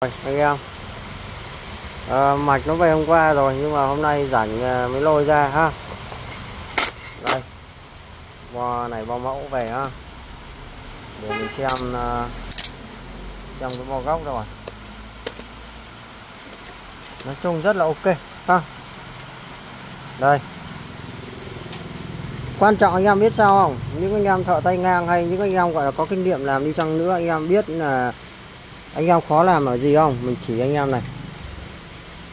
Rồi, anh em. À, mạch nó về hôm qua rồi nhưng mà hôm nay rảnh ờ, mới lôi ra ha. Đây. Bo này bo mẫu về ha. Để mình xem ờ, xem cái bo góc rồi à. nói chung rất là ok ha. Đây. Quan trọng anh em biết sao không? Những anh em thợ tay ngang hay những anh em gọi là có kinh nghiệm làm đi chăng nữa anh em biết là anh em khó làm ở gì không? Mình chỉ anh em này.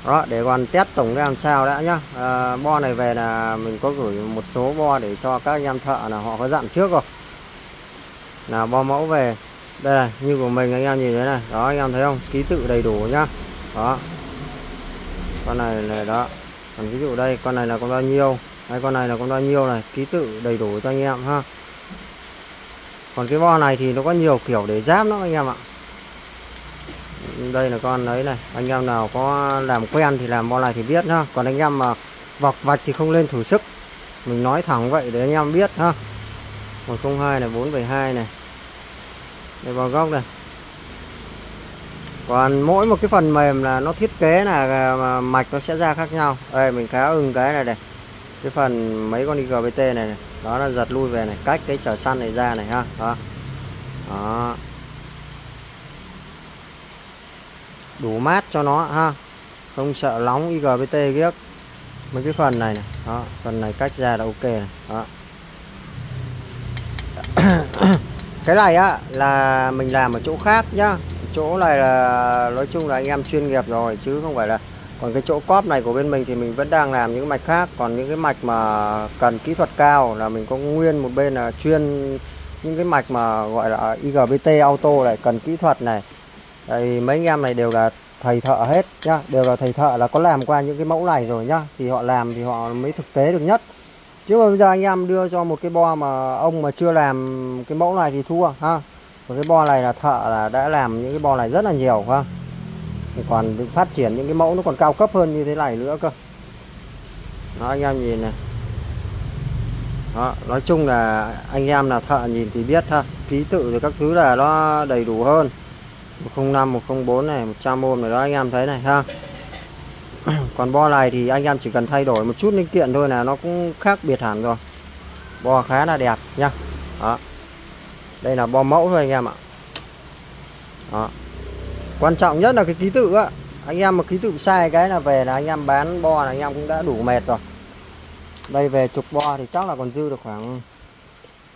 Đó để còn test tổng làm sao đã nhá. À, bo này về là mình có gửi một số bo để cho các anh em thợ là họ có dặn trước rồi. Là bo mẫu về. Đây là như của mình anh em nhìn thấy này. Đó anh em thấy không? Ký tự đầy đủ nhá. Đó. Con này là đó. Còn ví dụ đây con này là con bao nhiêu? Hay con này là con bao nhiêu này? Ký tự đầy đủ cho anh em ha. Còn cái bo này thì nó có nhiều kiểu để giáp nó anh em ạ đây là con đấy này. Anh em nào có làm quen thì làm bao này thì biết ha còn anh em mà vọc vạch thì không lên thử sức. Mình nói thẳng vậy để anh em biết ha 102 này 472 này. Đây vào góc này. Còn mỗi một cái phần mềm là nó thiết kế là mạch nó sẽ ra khác nhau. Đây mình khá ưng cái này này. Cái phần mấy con IGBT này, này. Đó là giật lui về này. Cách cái trở săn này ra này ha. Đó. Đó. Đủ mát cho nó, ha. Không sợ nóng IGBT ghét mấy cái phần này này, đó, phần này cách ra là ok này, đó. Cái này á, là mình làm ở chỗ khác nhá. Chỗ này là, nói chung là anh em chuyên nghiệp rồi, chứ không phải là, còn cái chỗ cóp này của bên mình thì mình vẫn đang làm những mạch khác. Còn những cái mạch mà cần kỹ thuật cao là mình có nguyên một bên là chuyên những cái mạch mà gọi là IGBT auto này, cần kỹ thuật này đây mấy anh em này đều là thầy thợ hết nhá. Đều là thầy thợ là có làm qua những cái mẫu này rồi nhá. Thì họ làm thì họ mới thực tế được nhất. Chứ mà bây giờ anh em đưa cho một cái bo mà ông mà chưa làm cái mẫu này thì thua ha. Và cái bo này là thợ là đã làm những cái bo này rất là nhiều ha. Còn phát triển những cái mẫu nó còn cao cấp hơn như thế này nữa cơ. Đó anh em nhìn này. Đó, nói chung là anh em là thợ nhìn thì biết ha. Ký tự rồi các thứ là nó đầy đủ hơn. 105 104 này 100 ôm này đó, anh em thấy này, ha. Còn bo này thì anh em chỉ cần thay đổi một chút linh kiện thôi là nó cũng khác biệt hẳn rồi. Bo khá là đẹp nha. Đó. Đây là bo mẫu thôi anh em ạ. Đó. Quan trọng nhất là cái ký tự á. Anh em mà ký tự sai cái là về là anh em bán bo là anh em cũng đã đủ mệt rồi. Đây về chục bo thì chắc là còn dư được khoảng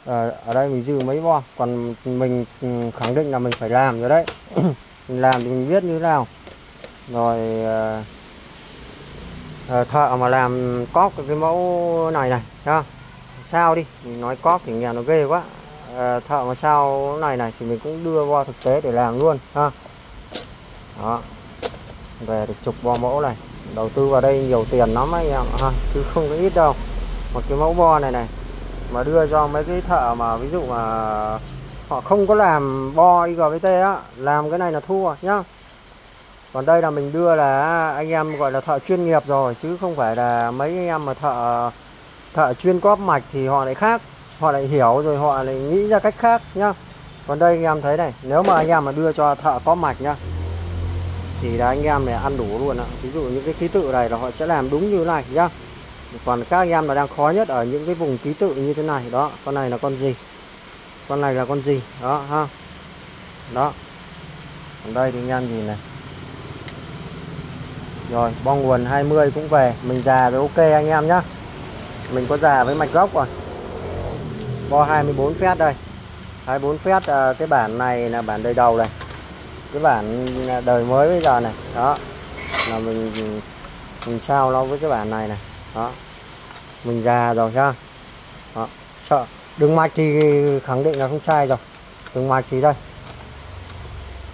Ờ, ở đây mình dư mấy bo còn mình ừ, khẳng định là mình phải làm rồi đấy. Mình làm thì mình biết như thế nào. Rồi ờ, ờ, thợ mà làm cóp cái mẫu này này ha sao đi, mình nói cóp thì nghe nó ghê quá. Thợ mà sao này này thì mình cũng đưa bo thực tế để làm luôn, ha. Đó. Về được chục bo mẫu này. Đầu tư vào đây nhiều tiền lắm anh em ha. Chứ không có ít đâu. Một cái mẫu bo này này mà đưa cho mấy cái thợ mà, ví dụ mà họ không có làm bo IGBT á, làm cái này là thua nhá. Còn đây là mình đưa là anh em gọi là thợ chuyên nghiệp rồi, chứ không phải là mấy anh em mà thợ thợ chuyên cóp mạch thì họ lại khác, họ lại hiểu rồi họ lại nghĩ ra cách khác nhá. Còn đây anh em thấy này, nếu mà anh em mà đưa cho thợ có mạch nhá, thì là anh em này ăn đủ luôn ạ ví dụ những cái ký tự này là họ sẽ làm đúng như này nhá còn các anh em là đang khó nhất ở những cái vùng ký tự như thế này, đó, con này là con gì? Con này là con gì? Đó, ha. Đó. Còn đây thì anh em nhìn này. Rồi, bong nguồn 20 cũng về. Mình già rồi, ok anh em nhá. Mình có già với mạch gốc rồi. Bo 24 phép đây. 24 phép ờ, cái bản này là bản đời đầu này. Cái bản đời mới bây giờ này. Đó. Là mình mình sao nó với cái bản này này. Đó mình già rồi ha đó. sợ. Đường mạch thì khẳng định là không sai rồi. Đường mạch thì đây.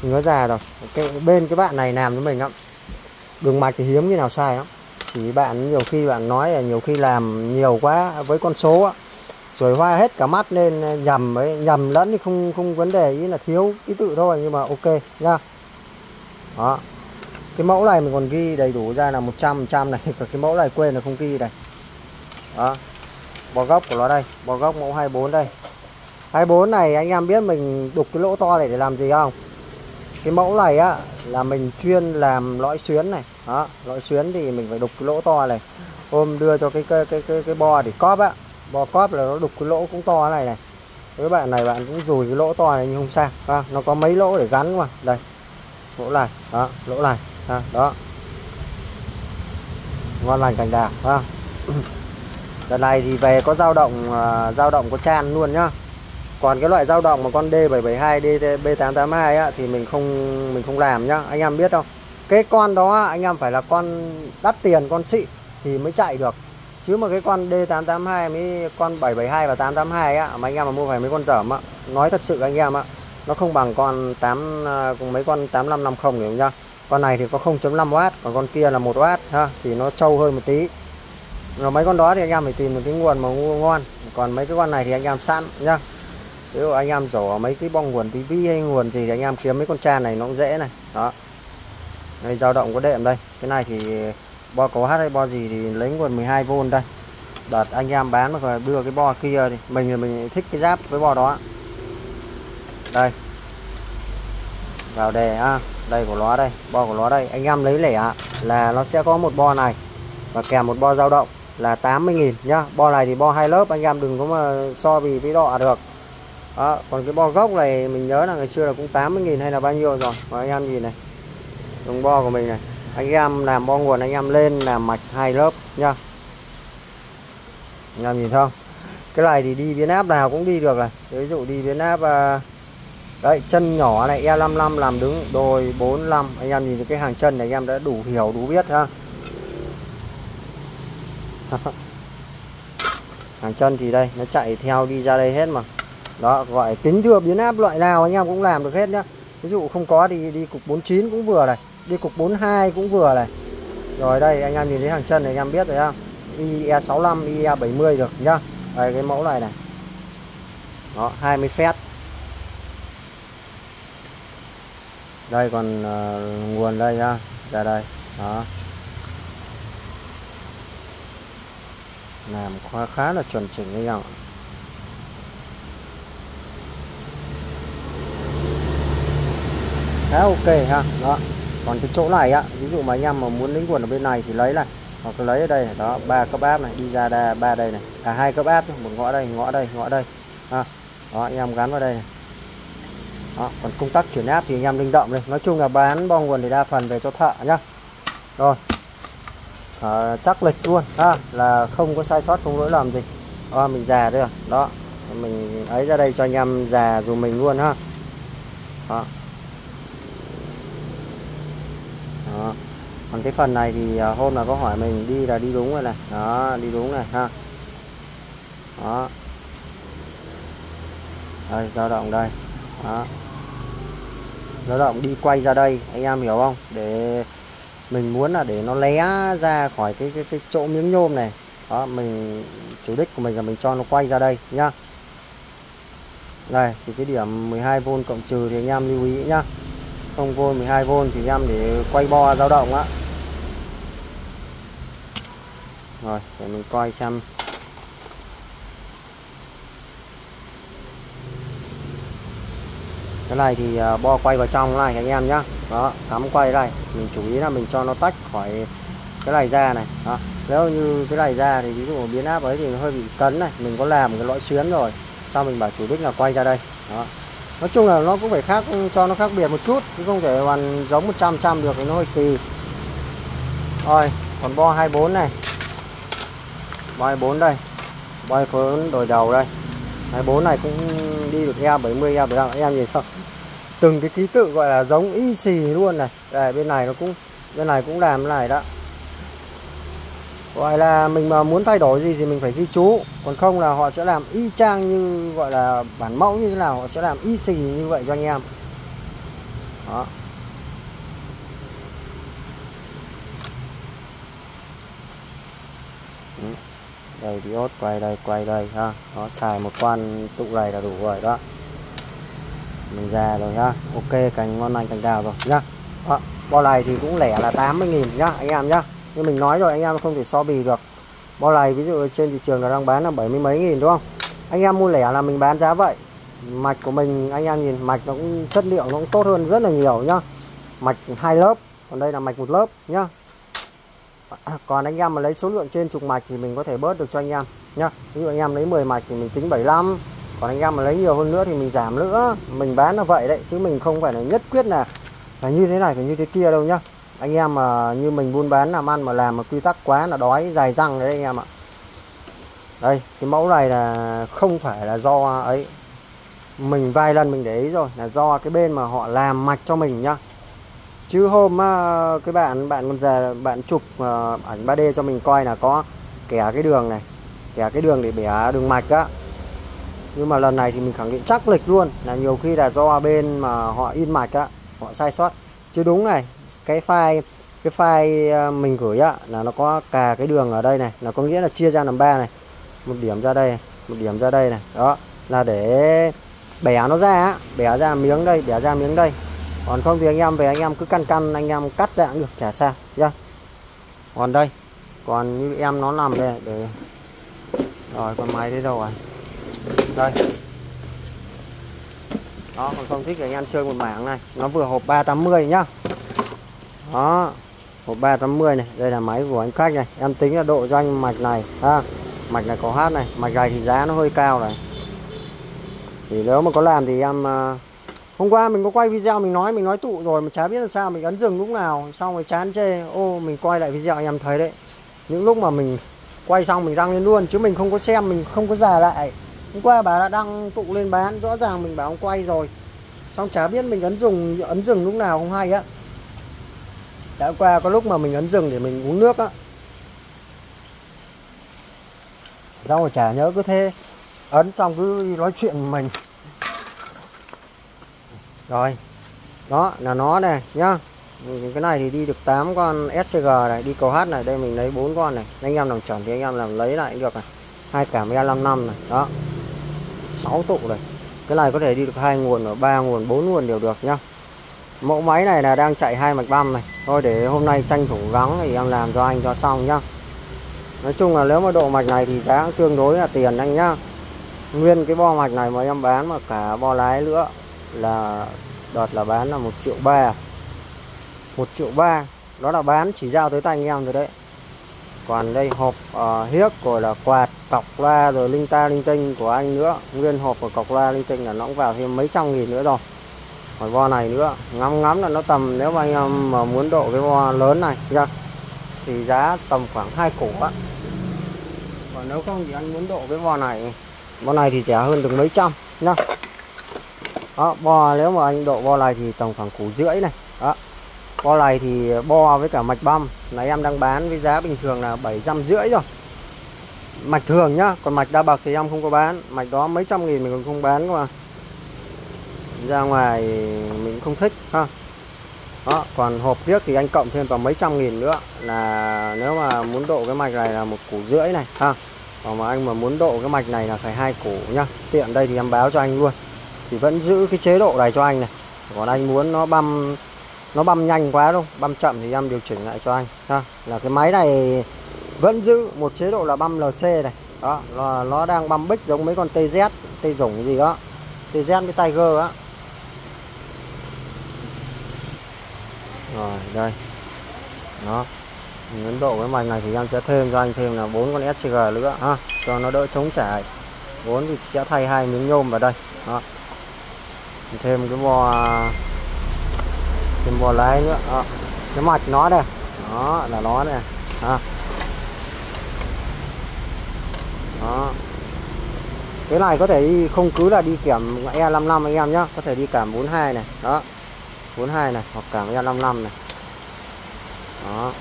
Mình nó già rồi. Cái bên cái bạn này làm với mình lắm. Đường mạch thì hiếm như nào sai lắm. Chỉ bạn nhiều khi bạn nói là nhiều khi làm nhiều quá với con số á rồi hoa hết cả mắt nên nhầm ấy nhầm lẫn thì không không vấn đề ý là thiếu ký tự thôi nhưng mà ok nha, đó. Cái mẫu này mình còn ghi đầy đủ ra là 100 trăm này cái mẫu này quên là không ghi này đó. Bò gốc của nó đây bò gốc mẫu 24 đây. 24 này anh em biết mình đục cái lỗ to này để làm gì không? Cái mẫu này á là mình chuyên làm lõi xuyến này. Đó lõi xuyến thì mình phải đục cái lỗ to này. Hôm đưa cho cái cái cái cái, cái bo để cóp á. Bo cóp là nó đục cái lỗ cũng to này này. Với bạn này bạn cũng dùi cái lỗ to này nhưng không sao à, nó có mấy lỗ để gắn mà. Đây lỗ này. Đó lỗ này. À, đó. Ngon lành cành đào ha đợt này thì về có dao động à, dao động có chan luôn nhá. Còn cái loại dao động mà con D772 DB882 á, thì mình không mình không làm nhá. Anh em biết không? Cái con đó anh em phải là con đắt tiền, con xịn thì mới chạy được. Chứ mà cái con D882 với con 772 và 882 á, mà anh em mà mua phải mấy con dởm á, nói thật sự anh em á, nó không bằng con 8 cùng à, mấy con 8550 hiểu không nhá. Con này thì có 0.5W còn con kia là 1W ha, thì nó trâu hơn một tí rồi mấy con đó thì anh em phải tìm một cái nguồn mà ngon. Còn mấy cái con này thì anh em sẵn nhá. Ví dụ anh em rổ mấy cái bong nguồn tivi hay nguồn gì thì anh em kiếm mấy con tràn này nó cũng dễ này. Đó. Đây, dao động có đệm đây. Cái này thì bo có hát hay bo gì thì lấy nguồn 12V đây. Đợt anh em bán rồi đưa cái bo kia thì mình thì mình thích cái giáp với bo đó. Đây. Vào đề ha đây của nó đây, bo của nó đây. Anh em lấy lẻ là nó sẽ có một bo này và kèm một bo dao động là 80.000 nhá. Bo này thì bo hai lớp anh em đừng có mà so bì với đọ được. Đó, còn cái bo gốc này mình nhớ là ngày xưa là cũng 80.000 hay là bao nhiêu rồi. Mà anh em nhìn này đồng bo của mình này. Anh em làm bo nguồn anh em lên làm mạch hai lớp nhá. Anh em nhìn không? Cái này thì đi biến áp nào cũng đi được này. Ví dụ đi biến áp à... đấy chân nhỏ này E55 làm đứng đôi 45 anh em nhìn cái hàng chân này anh em đã đủ hiểu đủ biết ha. hàng chân thì đây nó chạy theo đi ra đây hết mà. Đó gọi kính thừa biến áp loại nào anh em cũng làm được hết nhá. Ví dụ không có thì đi cục 49 cũng vừa này đi cục 42 cũng vừa này. Rồi đây anh em nhìn thấy hàng chân này anh em biết rồi không IE65 IE70 được nhá. Đây cái mẫu này này. Đó 20 phép đây còn uh, nguồn đây ha ra đây. Đó. Làm khá khá là chuẩn chỉnh với nhau khá ok ha đó. Còn cái chỗ này á ví dụ mà anh em mà muốn lấy nguồn ở bên này thì lấy này hoặc lấy ở đây này. đó ba cấp áp này đi ra đa ba đây này à hai cấp áp một ngõ đây ngõ đây ngõ đây ha. Đó anh em gắn vào đây này. Đó, còn công tắc chuyển áp thì anh em linh động đây. Nói chung là bán bo nguồn thì đa phần về cho thợ nhá. Rồi à, chắc lịch luôn. Ha là không có sai sót không lỗi lầm gì. À, mình già đây rồi. Đó mình ấy ra đây cho anh em già dù mình luôn ha. Đó. đó. còn cái phần này thì à, hôm là có hỏi mình đi là đi đúng rồi này. Đó đi đúng này ha. Đó. Đây dao động đây. Đó. Dao động đi quay ra đây anh em hiểu không? Để mình muốn là để nó lé ra khỏi cái cái, cái chỗ miếng nhôm này. Đó mình chủ đích của mình là mình cho nó quay ra đây nhá. Đây thì cái điểm 12V cộng trừ thì anh em lưu ý nhá. 0V 12V thì anh em để quay bo dao động á. Rồi để mình coi xem. Cái này thì à, bo quay vào trong này anh em nhá đó, cắm quay đây. Mình chú ý là mình cho nó tách khỏi cái này ra này. Đó. nếu như cái này ra thì ví dụ biến áp ấy thì nó hơi bị cấn này. Mình có làm cái lõi xuyến rồi. Sau mình bảo chủ đích là quay ra đây. Đó. Nói chung là nó cũng phải khác, cho nó khác biệt một chút, chứ không thể hoàn giống 100 trăm được thì nó hơi kỳ. Rồi, còn bo 24 này. Bo 24 đây. Bo 24 đổi đầu đây. 24 này cũng đi được E70 E75 em nhìn không? Từng cái ký tự gọi là giống y xì luôn này. Đây, bên này nó cũng, bên này cũng làm này đó. Gọi là mình mà muốn thay đổi gì thì mình phải ghi chú. Còn không là họ sẽ làm y chang như, gọi là bản mẫu như thế nào, họ sẽ làm y xì như vậy cho anh em. Đó. Ừ. Đây, diode, quay đây quay đây, ha. Nó xài một quan tụ này là đủ rồi đó mình già rồi nhá. Ok cành ngon lành cành đào rồi nhá. Đó, bo này thì cũng lẻ là 80.000 nhá anh em nhá. Như mình nói rồi anh em không thể so bì được. Bo này ví dụ trên thị trường nó đang bán là 70 mấy nghìn đúng không? Anh em mua lẻ là mình bán giá vậy. Mạch của mình anh em nhìn mạch nó cũng chất liệu nó cũng tốt hơn rất là nhiều nhá. Mạch hai lớp còn đây là mạch một lớp nhá. Còn anh em mà lấy số lượng trên chục mạch thì mình có thể bớt được cho anh em nhá. Ví dụ anh em lấy 10 mạch thì mình tính 75 còn anh em mà lấy nhiều hơn nữa thì mình giảm nữa mình bán là vậy đấy, chứ mình không phải là nhất quyết là phải như thế này, phải như thế kia đâu nhá. Anh em mà như mình buôn bán, làm ăn mà làm mà quy tắc quá là đói, dài răng đấy anh em ạ. Đây, cái mẫu này là không phải là do ấy. Mình vài lần mình để ý rồi, là do cái bên mà họ làm mạch cho mình nhá. Chứ hôm à, cái bạn bạn con già, bạn chụp à, ảnh 3D cho mình coi là có kẻ cái đường này, kẻ cái đường để bẻ đường mạch á nhưng mà lần này thì mình khẳng định chắc lịch luôn, là nhiều khi là do bên mà họ in mạch á, họ sai sót. Chứ đúng này, cái file cái file ờ, mình gửi á, là nó có cả cái đường ở đây này là có nghĩa là chia ra làm ba này. Một điểm ra đây một điểm ra đây này. Đó, là để bẻ nó ra á, bẻ ra miếng đây, bẻ ra miếng đây. Còn không thì anh em về, anh em cứ căn căn, anh em cắt dạng được, chả sao, nhá. Còn đây, còn như em nó làm đây, để rồi, con máy đấy đâu rồi? Đây. Đó còn không thích thì anh em chơi một mảng này. Nó vừa hộp 380 nhá. Đó, hộp 380 này. Đây là máy của anh khách này. Em tính là độ cho anh mạch này, ha. Mạch này có hát này, mạch này thì giá nó hơi cao này. Thì nếu mà có làm thì em ờ, hôm qua mình có quay video, mình nói mình nói tụ rồi mà chả biết làm sao, mình ấn dừng lúc nào. Xong rồi chán chê, ô, mình quay lại video, anh em thấy đấy. Những lúc mà mình quay xong mình đăng lên luôn, chứ mình không có xem, mình không có giả lại hôm qua bà đã đăng tụ lên bán, rõ ràng mình bảo ông quay rồi. Xong chả biết mình ấn dùng, ấn dừng lúc nào không hay á. Đã qua có lúc mà mình ấn dừng để mình uống nước á. Xong rồi chả nhớ cứ thế, ấn xong cứ nói chuyện mình. Rồi, đó là nó này, nhá. Cái này thì đi được 8 con SCG này, đi cầu hát này, đây mình lấy bốn con này. Anh em làm chuẩn thì anh em làm lấy lại được này. Hai cảm E55 này, đó. 6 tụ này. Cái này có thể đi được hai nguồn ở ba nguồn, bốn nguồn đều được nhá. Mẫu máy này là đang chạy hai mạch băm này. Thôi để hôm nay tranh thủ gắng thì em làm cho anh cho xong nhá. Nói chung là nếu mà độ mạch này thì giá tương đối là tiền anh nhá. Nguyên cái bo mạch này mà em bán mà cả bo lái nữa là đợt là bán là một triệu ba. Một triệu ba. Đó là bán chỉ giao tới tay anh em rồi đấy còn đây hộp uh, hiếc rồi là quạt cọc loa rồi linh ta linh tinh của anh nữa. Nguyên hộp và cọc loa linh tinh là nó cũng vào thêm mấy trăm nghìn nữa rồi. Còn vo này nữa ngắm ngắm là nó tầm nếu mà anh em mà muốn độ cái vo lớn này ra thì giá tầm khoảng hai củ á. Còn nếu không thì anh muốn độ cái vo này vo này thì rẻ hơn được mấy trăm nhá. Đó bò nếu mà anh độ vo này thì tầm khoảng củ rưỡi này. Đó bo này thì bo với cả mạch băm. Này em đang bán với giá bình thường là bảy trăm rưỡi rồi. Mạch thường nhá, còn mạch đa bạc thì em không có bán. Mạch đó mấy trăm nghìn mình còn không bán cơ mà. Ra ngoài mình không thích, ha. Đó, còn hộp riết thì anh cộng thêm vào mấy trăm nghìn nữa là nếu mà muốn độ cái mạch này là một củ rưỡi này, ha. Còn mà anh mà muốn độ cái mạch này là phải hai củ nhá. Tiện đây thì em báo cho anh luôn. Thì vẫn giữ cái chế độ này cho anh này. Còn anh muốn nó băm nó băm nhanh quá đâu băm chậm thì em điều chỉnh lại cho anh, ha. Là cái máy này vẫn giữ một chế độ là băm LC này. Đó, là nó đang băm bích giống mấy con TZ tê rủng gì đó. TZ với Tiger á. Rồi, đây. Đó. Ấn độ cái mảnh này thì em sẽ thêm cho anh thêm là bốn con SCG nữa, ha. Cho nó đỡ chống trải bốn thì sẽ thay hai miếng nhôm vào đây. Đó. Thêm cái bo thêm bò lái nữa. Đó. cái mặt nó đây. Đó, là nó này à. đó. Cái này có thể đi, không cứ là đi kiểm E55 anh em nhá. Có thể đi cảm 42 này. Đó. 42 này, hoặc cảm E55 này. Đó.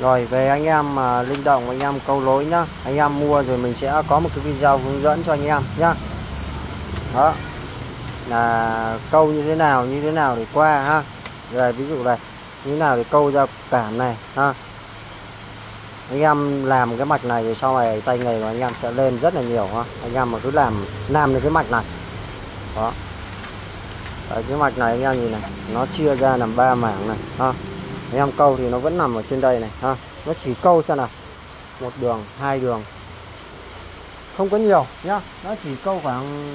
Rồi, về anh em mà linh động, anh em câu lối nhá. Anh em mua rồi mình sẽ có một cái video hướng dẫn cho anh em nhá. Đó. Là câu như thế nào như thế nào để qua ha. Rồi ví dụ này Như thế nào để câu ra cảm này ha. Anh em làm cái mạch này rồi sau này tay nghề của anh em sẽ lên rất là nhiều ha. Anh em mà cứ làm làm được cái mạch này. Đó. Đấy, cái mạch này anh em nhìn này nó chia ra làm ba mảng này ha. Anh em câu thì nó vẫn nằm ở trên đây này ha. Nó chỉ câu xem nào. Một đường hai đường. Không có nhiều nhá. Nó chỉ câu khoảng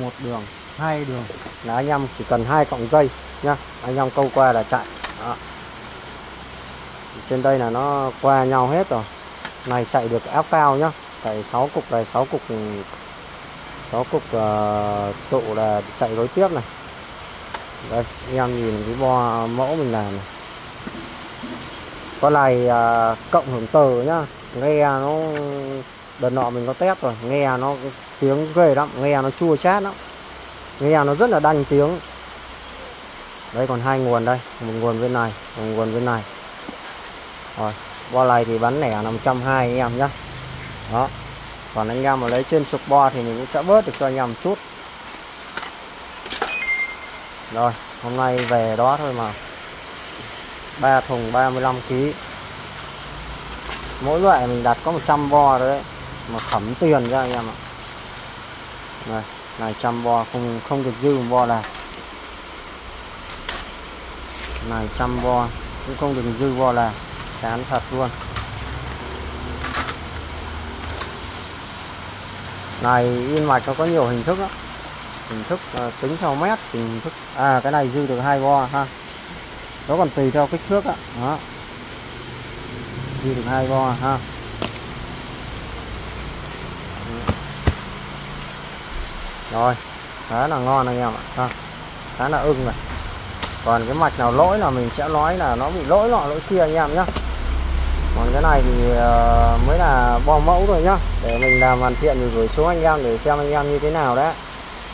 một đường hai đường. Là anh em chỉ cần hai cọng dây nhá. Anh em câu qua là chạy. Đó. trên đây là nó qua nhau hết rồi. Này chạy được áp cao nhá. Tại 6 cục này 6 cục 6 cục ờ, uh, tụ là chạy đối tiếp này. Đây em nhìn cái bo mẫu mình làm này. Con này uh, cộng hưởng từ nhá. Nghe nó đợt nọ mình có test rồi, nghe nó tiếng ghê lắm, nghe nó chua chát lắm. Nghe nó rất là đanh tiếng. Đây còn hai nguồn đây, một nguồn bên này, một nguồn bên này. Rồi bo này thì bán lẻ là 120 anh em nhá. Đó, còn anh em mà lấy trên chục bo thì mình cũng sẽ bớt được cho anh em một chút. Rồi, hôm nay về đó thôi mà. Ba thùng 35 kg mỗi loại mình đặt có 100 bo rồi đấy mà khẩm tiền ra anh em ạ. Này này trăm bo không không được dư một bo nào này trăm bo cũng không được dư bo là chán thật luôn. Này in mạch nó có nhiều hình thức đó hình thức uh, tính theo mét hình thức à cái này dư được hai bo ha. Nó còn tùy theo kích thước á. Đó. đó. Dư được hai bo ha. Rồi khá là ngon anh em ạ. À, khá là ưng này. Còn cái mạch nào lỗi là mình sẽ nói là nó bị lỗi nọ lỗi kia anh em nhá. Còn cái này thì uh, mới là bo mẫu rồi nhá. Để mình làm hoàn thiện rồi gửi xuống anh em để xem anh em như thế nào đấy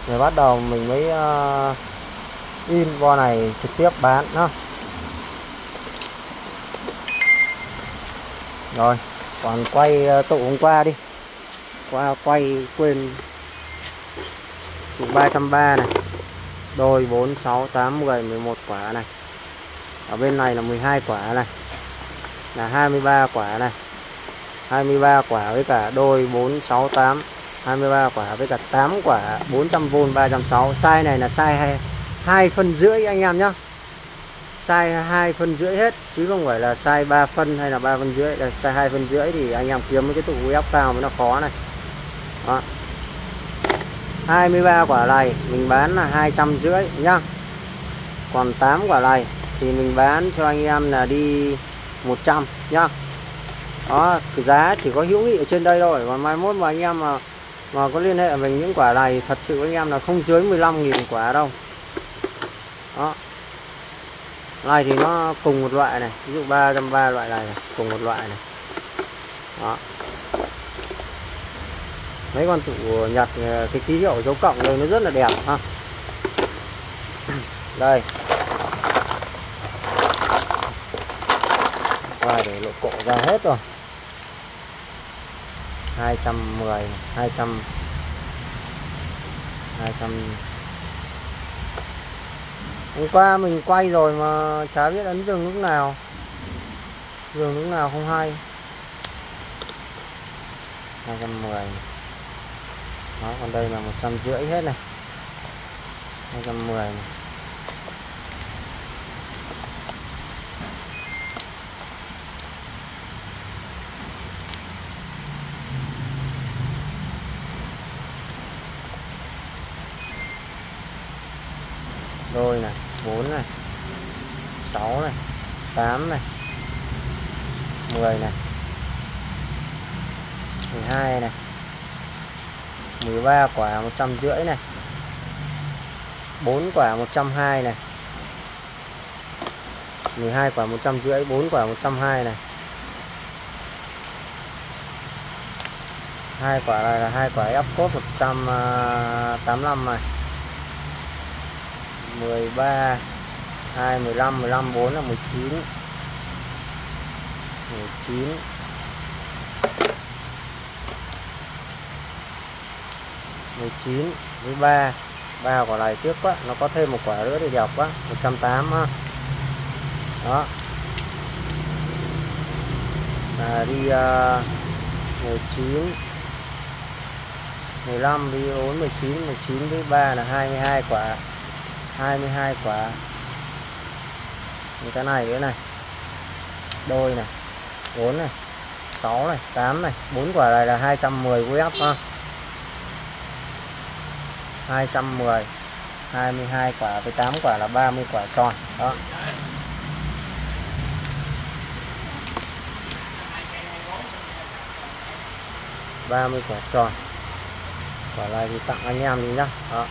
rồi bắt đầu mình mới uh, in bo này trực tiếp bán nhá. Rồi còn quay uh, tụ hôm qua đi. Qua quay quên tụ 330 này. Đôi 4 6 8 10 11 quả này. Ở bên này là 12 quả này. Là 23 quả này. 23 quả với cả đôi 4 6 8 23 quả với cả 8 quả 400V 360 size này là size 2, 2 phân rưỡi anh em nhá. Size 2 phân rưỡi hết chứ không phải là size 3 phân hay là 3 phân rưỡi. Là size 2 phân rưỡi thì anh em kiếm cái tụ ép cao mới nó khó này. Đó. 23 quả này mình bán là hai trăm rưỡi nhá. Còn 8 quả này thì mình bán cho anh em là đi 100 nhá. Đó cái giá chỉ có hữu nghị ở trên đây thôi. Còn mai mốt mà anh em mà mà có liên hệ mình những quả này thật sự anh em là không dưới 15.000 quả đâu. Đó. Này thì nó cùng một loại này ví dụ 330 loại này, này cùng một loại này. Đó mấy con tụ nhật ờ, cái ký hiệu dấu cộng đây nó rất là đẹp, ha. Đây. Và để lộ cổ ra hết rồi. 210 200 200 hôm qua mình quay rồi mà chả biết ấn dừng lúc nào. Dừng lúc nào không hay. 210 210 đó, còn đây là một trăm rưỡi hết này. 210 này. Đôi này 4 này 6 này 8 này 10 này 12 này. 13 quả 150 này. 4 quả 120 này. 12 quả 150 4 quả 120 này. hai quả này là hai quả ép cốt 185 này. 13 2 15 15 4 là 19 19 19 với 3 ba. Quả này tiếp quá nó có thêm một quả nữa thì đẹp quá 180 ha đó. Là đi uh, 19 15 đi 4 19 19 với 3 là 22 quả 22 quả. Cái này nữa này. Đôi này 4 này 6 này 8 này 4 quả này là 210 UF ha. 210 22 quả với 8 quả là 30 quả tròn. Đó. ba mươi quả tròn. Quả này thì tặng anh em đi nhá. Đó.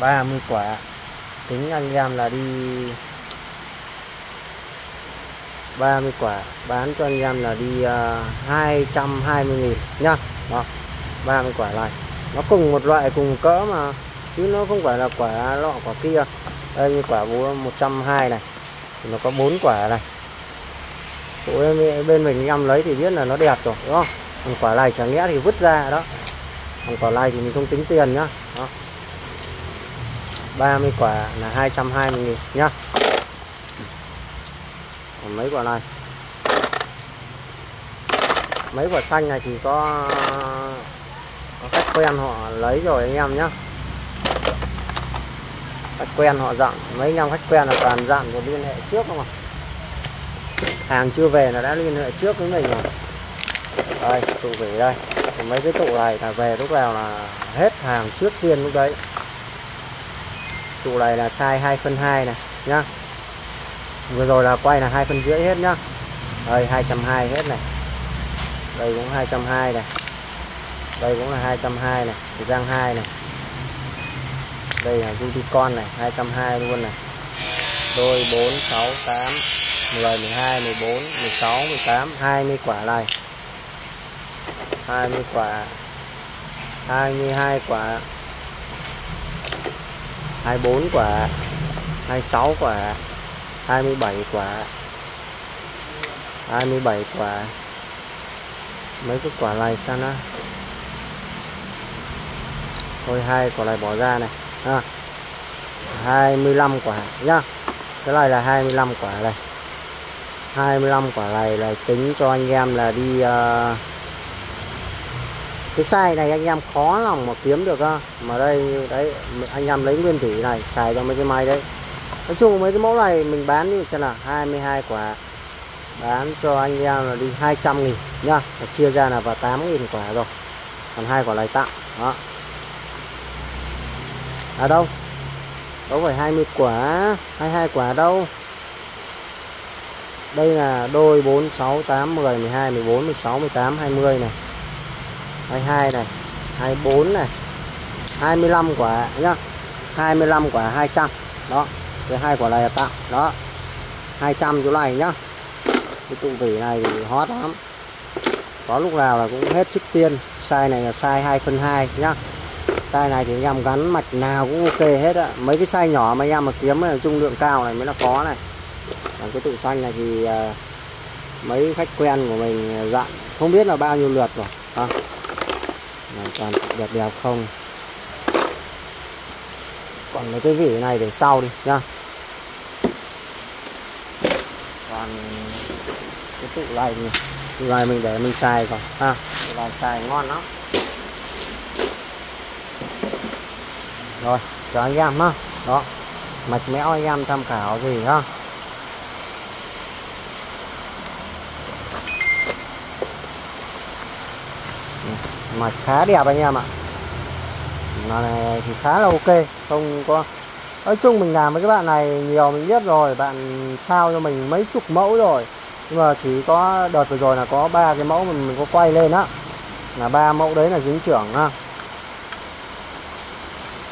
30 quả. Tính anh em là đi 30 quả. Bán cho anh em là đi à, uh, 220 nghìn nhá. Đó. 30 quả này nó cùng một loại cùng cỡ mà, chứ nó không phải là quả lọ, quả kia. Đây như quả búa 120 này. Thì nó có bốn quả này. Em bên mình em lấy thì biết là nó đẹp rồi, đúng không? Còn quả này chẳng lẽ thì vứt ra đó. Còn quả này thì mình không tính tiền nhá. Đó. 30 quả là 220 nghìn nhá. Còn mấy quả này? Mấy quả xanh này thì có quen họ lấy rồi anh em nhá. Khách quen họ dặn, mấy anh em khách quen là toàn dặn rồi liên hệ trước không ạ? Hàng chưa về là đã liên hệ trước với mình rồi. Đây, tụ về đây. Mấy cái tụ này là về lúc nào là hết hàng trước tiên lúc đấy. Tụ này là size 2 phân 2 này, nhá. Vừa rồi là quay là hai phân rưỡi hết nhá. Đây 220 hết này. Đây cũng 220 này đây cũng là 220 này răng 2 này. Đây là con này 220 luôn này. Đôi 4 6 8 10 12 14 16 18 20 quả này. 20 quả 22 quả 24 quả 26 quả 27 quả 27 quả. Mấy cái quả này sao nó thôi hai quả này bỏ ra này. Ha. 25 quả nhá. Cái này là 25 quả này. 25 quả này là tính cho anh em là đi uh, cái size này anh em khó lòng mà kiếm được ha mà đây đấy anh em lấy nguyên thủy này xài cho mấy cái máy đấy. Nói chung mấy cái mẫu này mình bán thì xem là 22 quả. Bán cho anh em là đi 200 nghìn nhá. Chia ra là vào 8 nghìn quả rồi. Còn hai quả này tặng. Đó à đâu? Có phải 20 quả 22 quả đâu? Đây là đôi 4 6 8 10 12 14 16 18 20 này. 22 này 24 này 25 quả nhá. 25 quả 200 đó, cái hai quả này là tặng. Đó 200 chỗ này nhá. Cái tụ vỉ này thì hot lắm. Có lúc nào là cũng hết trước tiên. Size này là size 2 phân 2 nhá size này thì anh em gắn mạch nào cũng ok hết ạ. Mấy cái size nhỏ mà anh em mà kiếm là dung lượng cao này mới là có này. Còn cái tụ xanh này thì uh, mấy khách quen của mình à, dặn không biết là bao nhiêu lượt rồi. À. toàn đẹp đẹp không? Còn mấy cái vỉ này để sau đi nhá. Còn cái tụ này thì tụ này mình để mình xài còn ha. Tụ này xài ngon lắm. Rồi cho anh em ha đó mạch mẽo anh em tham khảo gì ha mà khá đẹp anh em ạ. Mà này thì khá là ok không có. Nói chung mình làm với các bạn này nhiều mình biết rồi bạn sao cho mình mấy chục mẫu rồi. Nhưng mà chỉ có đợt vừa rồi là có ba cái mẫu mình, mình có quay lên á. Là ba mẫu đấy là dính trưởng ha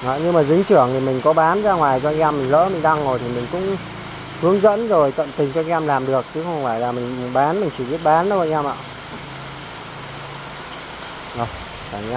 đó, nhưng mà dính trưởng thì mình có bán ra ngoài cho anh em mình lỡ mình đăng rồi thì mình cũng hướng dẫn rồi tận tình cho anh em làm được chứ không phải là mình bán mình chỉ biết bán đâu anh em ạ. Rồi chào anh em